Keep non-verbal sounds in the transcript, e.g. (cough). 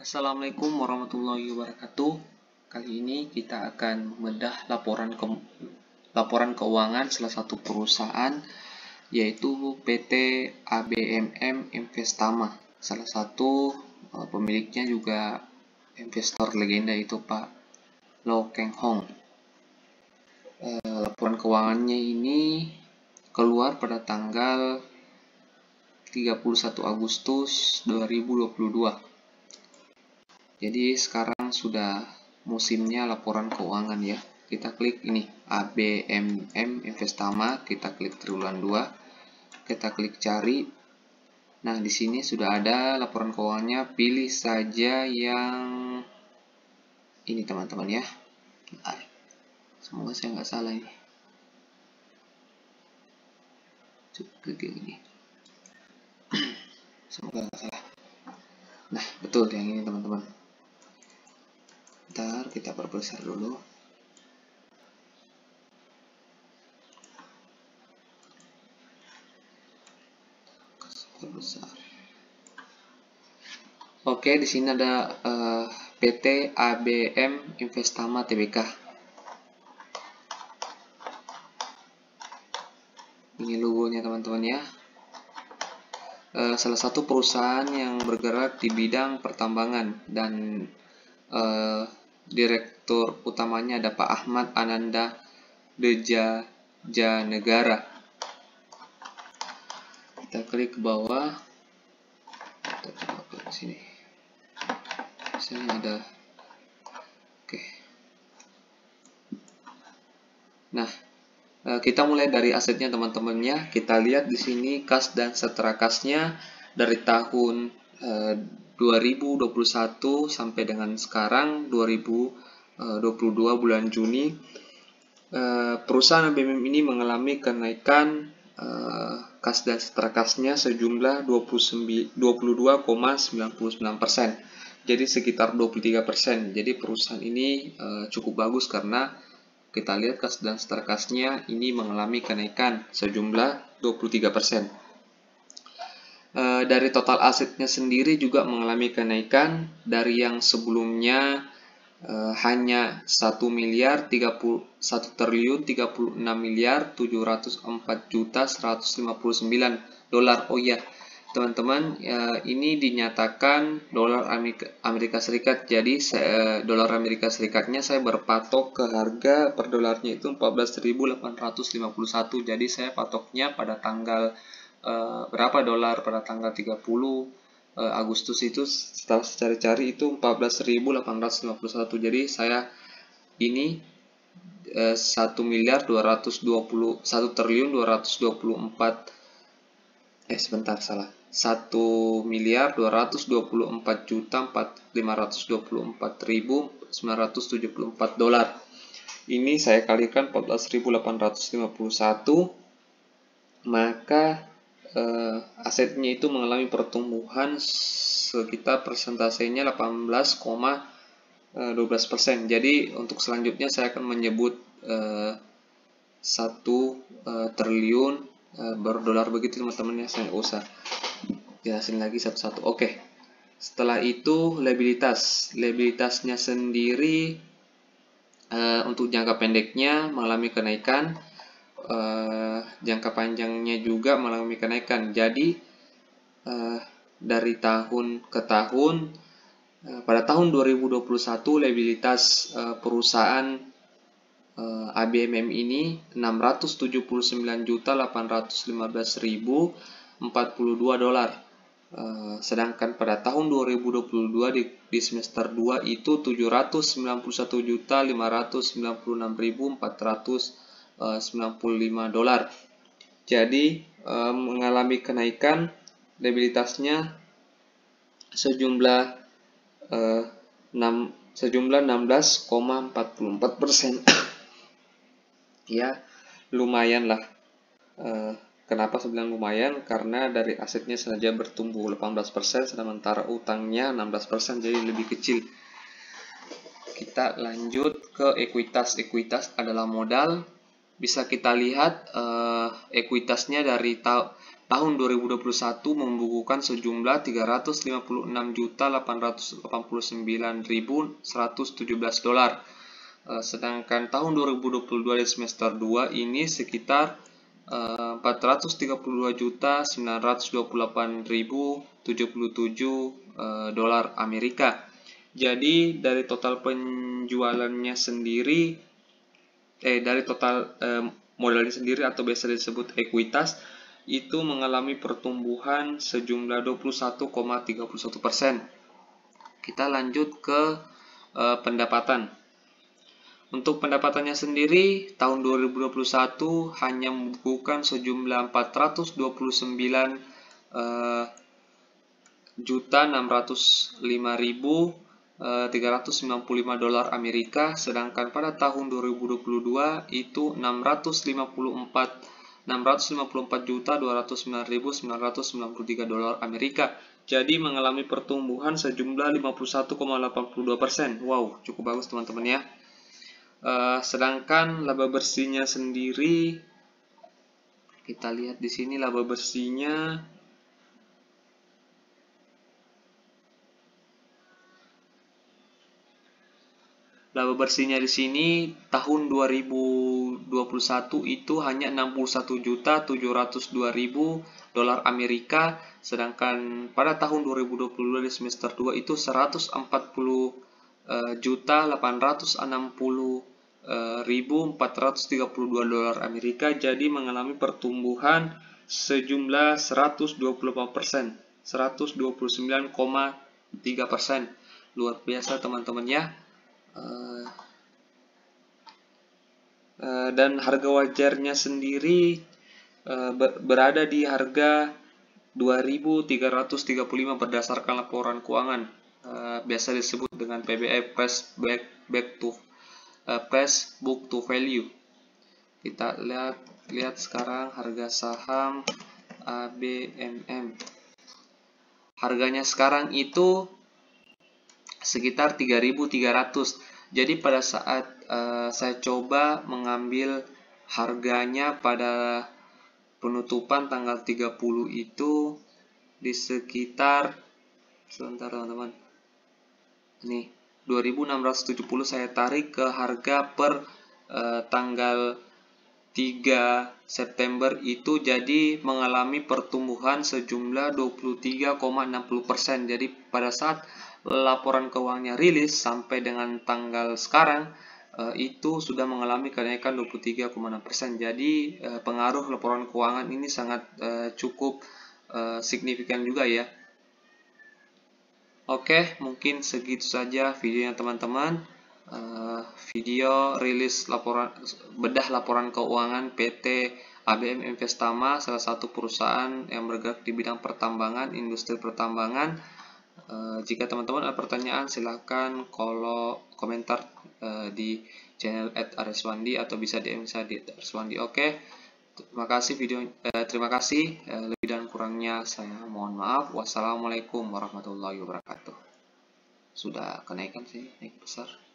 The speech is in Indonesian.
Assalamualaikum warahmatullahi wabarakatuh. Kali ini kita akan membedah laporan ke laporan keuangan salah satu perusahaan yaitu PT ABMM Investama. Salah satu uh, pemiliknya juga investor legenda itu Pak Lo Keng Hong. Uh, laporan keuangannya ini keluar pada tanggal 31 Agustus 2022 jadi sekarang sudah musimnya laporan keuangan ya. Kita klik ini ABMM Investama, kita klik triwulan 2, kita klik cari. Nah, di sini sudah ada laporan keuangannya. Pilih saja yang ini teman-teman ya. Bentar. Semoga saya nggak salah ini. Coba klik ini. (clears throat) Semoga nggak salah. Nah, betul yang ini teman-teman Bentar, kita perbesar dulu. Perbesar. Oke, di sini ada uh, eh, PT ABM Investama Tbk. Ini logonya teman-teman ya. Uh, salah satu perusahaan yang bergerak di bidang pertambangan dan uh, Direktur utamanya ada Pak Ahmad Ananda Deja Janegara. Kita klik ke bawah. Kita coba klik sini. Sini ada. Oke. Nah, eh, kita mulai dari asetnya teman-temannya. Kita lihat di sini kas dan setelah kasnya dari tahun eh, 2021 sampai dengan sekarang 2022 bulan Juni eh, perusahaan BMM ini mengalami kenaikan eh, kas dan kasnya sejumlah 22,99%. Jadi sekitar 23%. Jadi perusahaan ini eh, cukup bagus karena kita lihat kas dan kasnya ini mengalami kenaikan sejumlah 23%. Eh, dari total asetnya sendiri juga mengalami kenaikan dari yang sebelumnya uh, hanya 1 miliar 30 1 triliun 36 miliar 704 juta 159 dolar. Oh ya, teman-teman, uh, ini dinyatakan dolar Amerika, Amerika Serikat. Jadi dolar Amerika Serikatnya saya berpatok ke harga per dolarnya itu 14.851. Jadi saya patoknya pada tanggal uh, berapa dolar pada tanggal 30 uh, eh, Agustus itu setelah saya cari-cari itu 14.851 jadi saya ini eh, 1 miliar 220 1 triliun 224 eh sebentar salah. 1 miliar 224 juta 4, 524 ribu 974 dolar. Ini saya kalikan 14.851 maka uh, asetnya itu mengalami pertumbuhan sekitar persentasenya 18,12%. Jadi untuk selanjutnya saya akan menyebut uh, satu uh, triliun uh, berdolar begitu teman-teman ya saya usah jelasin lagi satu-satu. Oke. Setelah itu liabilitas. Liabilitasnya sendiri uh, untuk jangka pendeknya mengalami kenaikan uh, jangka panjangnya juga mengalami kenaikan. Jadi uh, dari tahun ke tahun uh, pada tahun 2021 liabilitas uh, perusahaan uh, ABMM ini 679.815.042 dolar. Sedangkan pada tahun 2022 di, di semester 2 itu 791.596.400 95 dolar. Jadi mengalami kenaikan debilitasnya sejumlah 6 sejumlah 16,44 persen. (coughs) ya lumayan lah. Kenapa saya lumayan? Karena dari asetnya saja bertumbuh 18%, sementara utangnya 16%, jadi lebih kecil. Kita lanjut ke ekuitas. Ekuitas adalah modal bisa kita lihat uh, ekuitasnya dari ta tahun 2021 membukukan sejumlah 356.889.117 dolar. Eh, sedangkan tahun 2022 di semester 2 ini sekitar 432.928.077 eh, dolar Amerika. Jadi dari total penjualannya sendiri eh dari total eh, modalnya sendiri atau biasa disebut ekuitas itu mengalami pertumbuhan sejumlah 21,31%. Kita lanjut ke uh, pendapatan. Untuk pendapatannya sendiri, tahun 2021 hanya membukukan sejumlah 429 uh, juta 605 ribu 395 eh, dolar Amerika, sedangkan pada tahun 2022 itu 654 654 juta 209.993 dolar Amerika. Jadi mengalami pertumbuhan sejumlah 51,82 persen. Wow, cukup bagus teman-teman ya. Uh, sedangkan laba bersihnya sendiri, kita lihat di sini laba bersihnya Laba bersihnya di sini tahun 2021 itu hanya 61.702.000 dolar Amerika, sedangkan pada tahun 2022 di semester 2 itu 140 eh, juta 860 1432 dolar Amerika jadi mengalami pertumbuhan sejumlah 124 persen 129,3 persen. Luar biasa teman-teman ya Eh, eh, dan harga wajarnya sendiri uh, berada di harga 2.335 berdasarkan laporan keuangan. Biasa disebut dengan PBI Price Back, back to Price Book to Value. Kita lihat lihat sekarang harga saham ABMM harganya sekarang itu sekitar 3.300. Jadi pada saat uh, saya coba mengambil harganya pada penutupan tanggal 30 itu di sekitar sebentar teman-teman. Nih, 2670 saya tarik ke harga per uh, tanggal 3 September itu jadi mengalami pertumbuhan sejumlah 23,60%. Jadi pada saat laporan keuangannya rilis sampai dengan tanggal sekarang uh, itu sudah mengalami kenaikan 23,6%. Jadi uh, pengaruh laporan keuangan ini sangat uh, cukup signifikan juga ya. Oke, mungkin segitu saja videonya teman-teman. Video rilis laporan bedah laporan keuangan PT ABM Investama, salah satu perusahaan yang bergerak di bidang pertambangan, industri pertambangan Eh, jika teman-teman ada pertanyaan silahkan kalau komentar uh, di channel at Areswandi atau bisa DM saya di Areswandi. Oke, terima kasih video uh, terima kasih uh, lebih dan kurangnya saya mohon maaf. Wassalamualaikum warahmatullahi wabarakatuh. Sudah kenaikan sih naik besar.